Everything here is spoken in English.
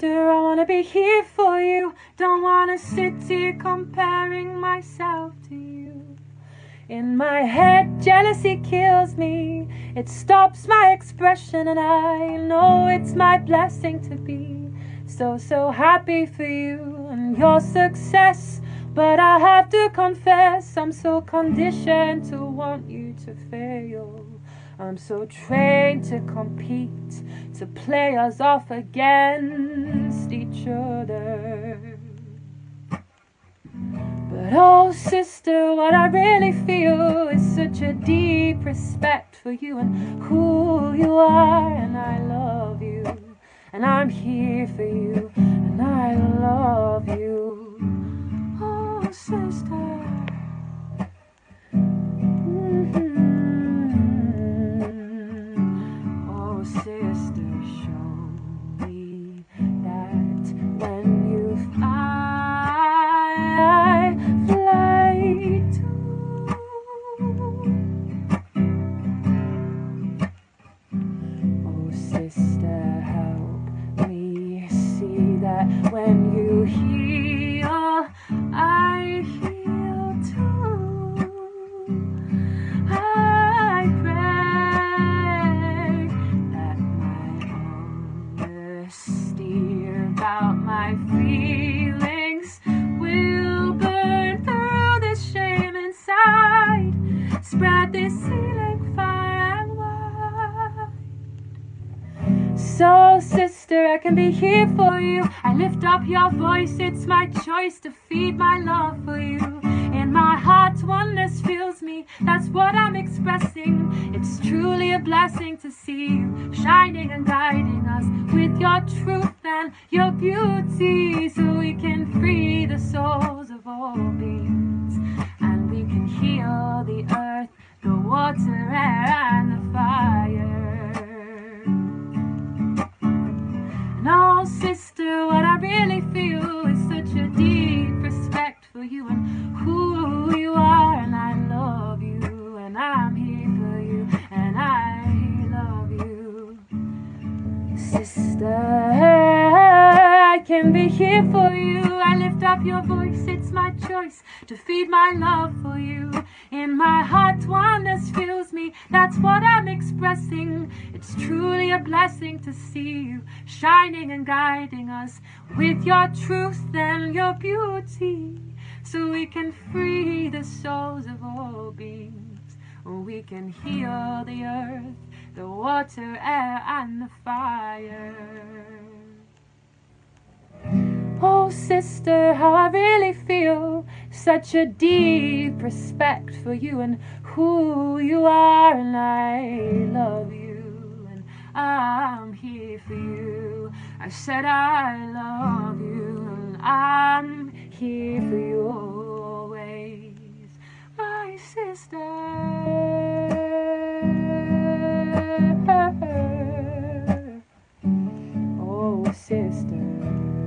sister, I wanna be here for you. Don't wanna sit here comparing myself to you. In my head, jealousy kills me. It stops my expression, and I know it's my blessing to be so, so happy for you and your success. But I have to confess, I'm so conditioned to want you to fail. I'm so trained to compete, to play us off against each other. But oh, sister, what I really feel is such a deep respect for you and who you are, and I love you, and I'm here for you, and I love you. Oh, sister. When you heal, So, sister, I can be here for you. I lift up your voice, it's my choice to feed my love for you. In my heart, oneness fills me, that's what I'm expressing. It's truly a blessing to see you shining and guiding us with your truth and your beauty, so we can free the souls of all beings and we can heal the earth, the water, air, Sister, I can be here for you. I lift up your voice, it's my choice to feed my love for you. In my heart, oneness fills me, that's what I'm expressing. It's truly a blessing to see you shining and guiding us with your truth and your beauty, so we can free the souls of all beings. We can heal the earth, the water, air, and the fire. Oh, sister, how I really feel such a deep respect for you and who you are, and I love you, and I'm here for you. I said I love you, and I'm here for you always, my sister. sister.